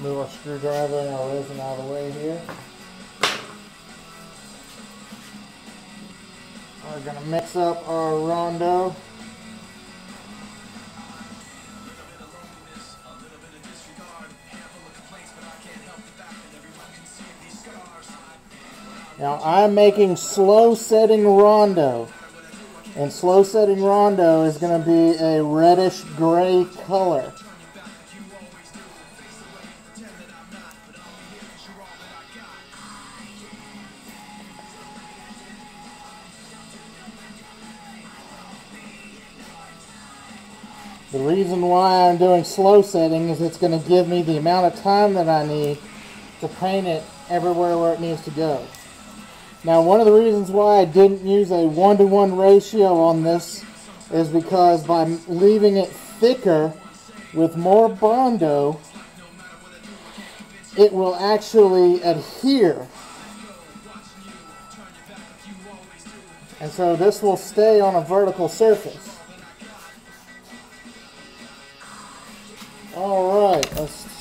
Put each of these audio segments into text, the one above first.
Move our screwdriver and our resin out of the way here. We're gonna mix up our rondo. Now I'm making slow setting rondo. And slow setting rondo is going to be a reddish gray color. The reason why I'm doing slow setting is it's going to give me the amount of time that I need to paint it everywhere where it needs to go. Now one of the reasons why I didn't use a one-to-one -one ratio on this is because by leaving it thicker with more Bondo, it will actually adhere. And so this will stay on a vertical surface.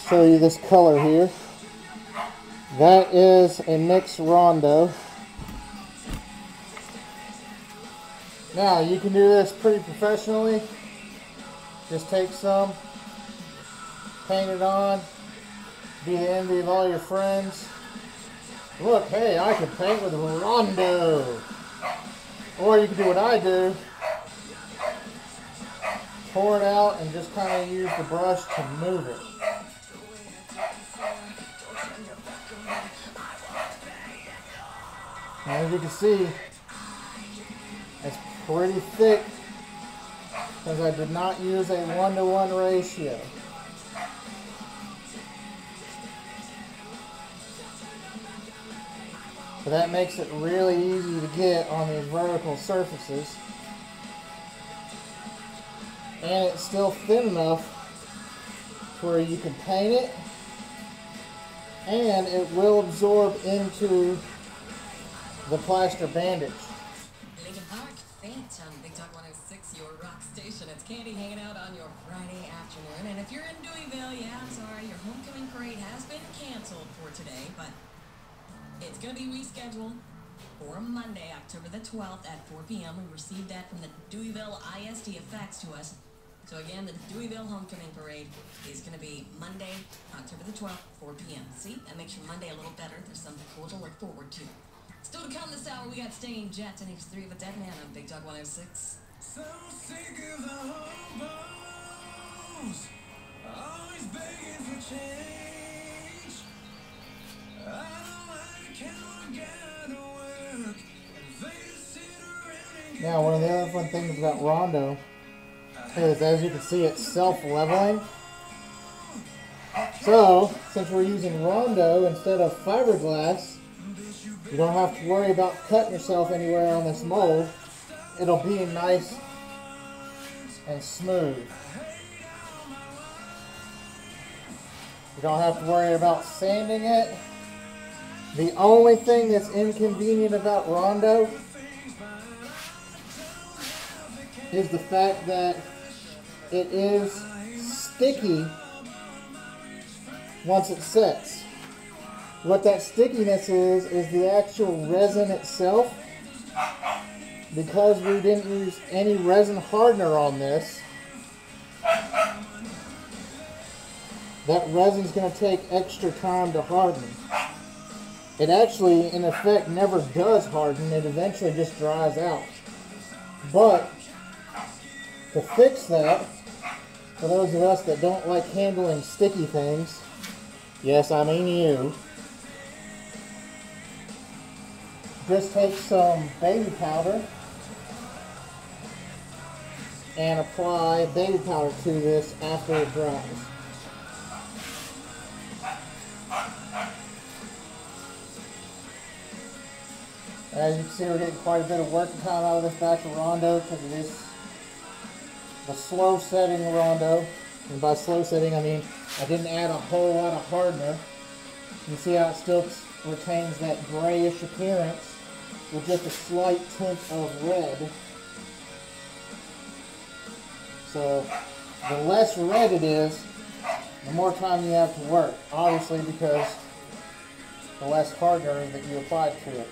Show you this color here. That is a mixed rondo. Now, you can do this pretty professionally. Just take some, paint it on, be the envy of all your friends. Look, hey, I can paint with a rondo. Or you can do what I do. Pour it out and just kind of use the brush to move it. Now, as you can see, it's pretty thick because I did not use a one-to-one -one ratio. So that makes it really easy to get on these vertical surfaces. And it's still thin enough where you can paint it and it will absorb into the plaster bandage. Oh Candy hanging out on your Friday afternoon. And if you're in Deweyville, yeah, I'm sorry, your homecoming parade has been canceled for today, but it's going to be rescheduled for Monday, October the 12th at 4 p.m. We received that from the Deweyville ISD effects to us. So again, the Deweyville Homecoming Parade is going to be Monday, October the 12th, 4 p.m. See, that makes your Monday a little better. There's something cool to look forward to. Still to come this hour, we got Stinging Jets and H3 of a Dead Man on Big Dog 106. So sick of the hobos, always begging for change. I don't like how I gotta work, Now, one of the other fun things about Rondo is, as you can see, it's self-leveling. So, since we're using Rondo instead of fiberglass, you don't have to worry about cutting yourself anywhere on this mold. It'll be nice and smooth. You don't have to worry about sanding it. The only thing that's inconvenient about Rondo is the fact that it is sticky once it sets. What that stickiness is, is the actual resin itself because we didn't use any resin hardener on this, that resin's going to take extra time to harden. It actually, in effect, never does harden. It eventually just dries out. But, to fix that, for those of us that don't like handling sticky things, yes, I mean you, just take some baby powder and apply baby powder to this after it dries. As you can see, we're getting quite a bit of working time out of this batch of Rondo because it is a slow setting Rondo. And by slow setting, I mean I didn't add a whole lot of hardener. You see how it still retains that grayish appearance with just a slight tint of red. So the less red it is, the more time you have to work. Obviously, because the less hardener that you apply to it.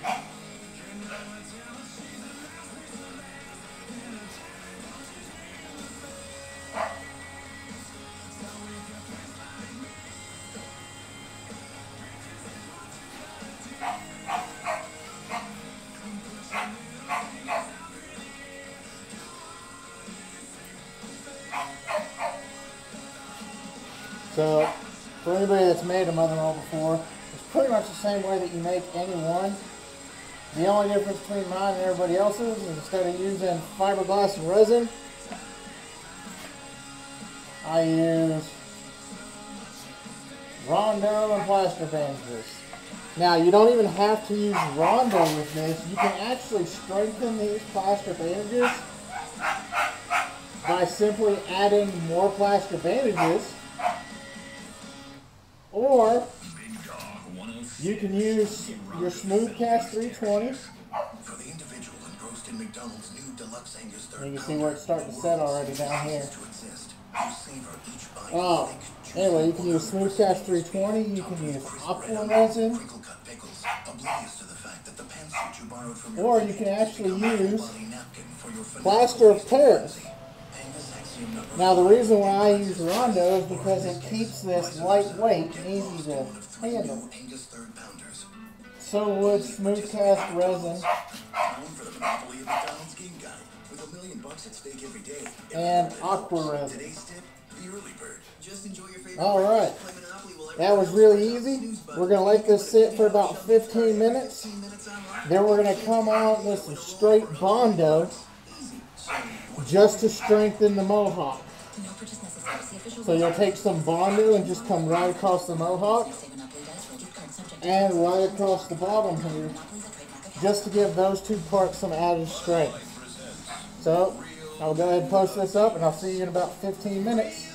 So, for anybody that's made a mother mold before, it's pretty much the same way that you make any one. The only difference between mine and everybody else's is instead of using fiberglass and resin, I use Rondo and plaster bandages. Now, you don't even have to use Rondo with this. You can actually strengthen these plaster bandages by simply adding more plaster bandages or you can use your Smoothcast 320. For the individual engrossed in McDonald's new deluxe You can see where it's starting to set already down here. Oh, anyway, you can use Smoothcast 320. You can use Aqua resin, or you can actually use plaster of Paris. Now, the reason why I use Rondo is because it keeps this lightweight easy to handle. So would resin stake every day. and Aqua resin. Today's tip, the early bird. Just enjoy your favorite All right. play Monopoly while That was really easy. We're going to let this sit for about 15 minutes. 15 minutes online. Then we're going to come out with some straight Bondo just to strengthen the mohawk. No purchase necessary. See official So you'll take some Bondo and just come right across the mohawk Save Monopoly dice roll gift card subject to and right across the bottom here Monopoly's a trademark of just to give those two parts some added strength. So I'll go ahead and post this up and I'll see you in about 15 minutes.